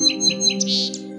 you